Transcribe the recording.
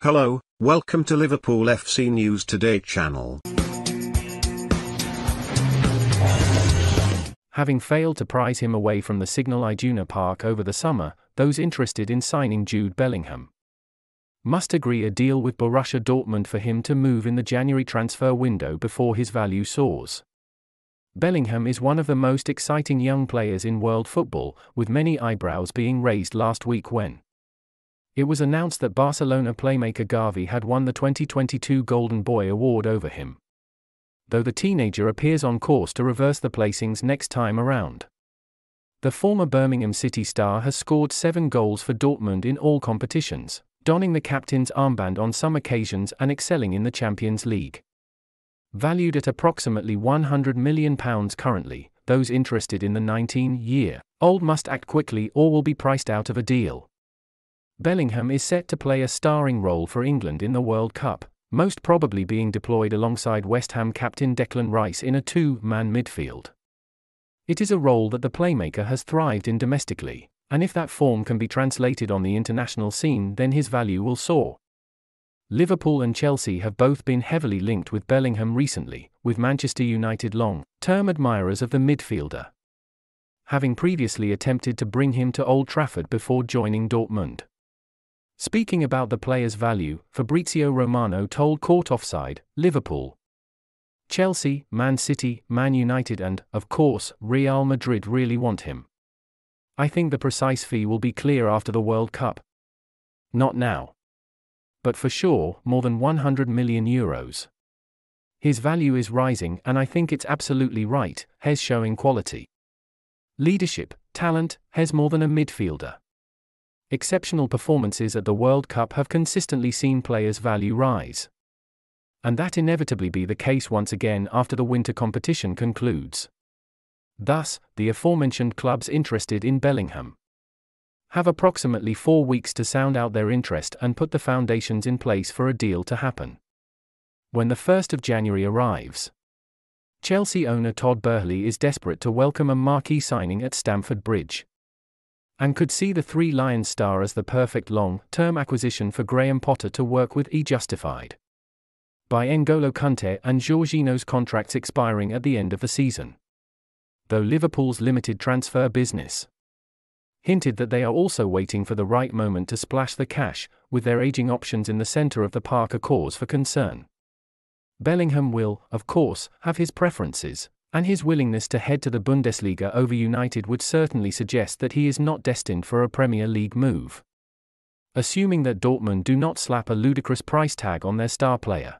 Hello, welcome to Liverpool FC News Today channel. Having failed to prize him away from the Signal Iduna Park over the summer, those interested in signing Jude Bellingham must agree a deal with Borussia Dortmund for him to move in the January transfer window before his value soars. Bellingham is one of the most exciting young players in world football, with many eyebrows being raised last week when it was announced that Barcelona playmaker Gavi had won the 2022 Golden Boy Award over him. Though the teenager appears on course to reverse the placings next time around. The former Birmingham City star has scored seven goals for Dortmund in all competitions, donning the captain's armband on some occasions and excelling in the Champions League. Valued at approximately £100 million currently, those interested in the 19 year old must act quickly or will be priced out of a deal. Bellingham is set to play a starring role for England in the World Cup, most probably being deployed alongside West Ham captain Declan Rice in a two man midfield. It is a role that the playmaker has thrived in domestically, and if that form can be translated on the international scene, then his value will soar. Liverpool and Chelsea have both been heavily linked with Bellingham recently, with Manchester United long term admirers of the midfielder. Having previously attempted to bring him to Old Trafford before joining Dortmund. Speaking about the player's value, Fabrizio Romano told CaughtOffside, Liverpool, Chelsea, Man City, Man United, and, of course, Real Madrid really want him. I think the precise fee will be clear after the World Cup. Not now. But for sure, more than 100 million euros. His value is rising, and I think it's absolutely right, Hes showing quality. Leadership, talent, Hes more than a midfielder. Exceptional performances at the World Cup have consistently seen players' value rise. And that inevitably be the case once again after the winter competition concludes. Thus, the aforementioned clubs interested in Bellingham have approximately four weeks to sound out their interest and put the foundations in place for a deal to happen. When the 1st of January arrives, Chelsea owner Todd Boehly is desperate to welcome a marquee signing at Stamford Bridge and could see the Three Lions star as the perfect long term acquisition for Graham Potter to work with E justified. By N'Golo Kante and Jorginho's contracts expiring at the end of the season. Though Liverpool's limited transfer business hinted that they are also waiting for the right moment to splash the cash, with their aging options in the centre of the park a cause for concern. Bellingham will, of course, have his preferences, and his willingness to head to the Bundesliga over United would certainly suggest that he is not destined for a Premier League move. Assuming that Dortmund do not slap a ludicrous price tag on their star player.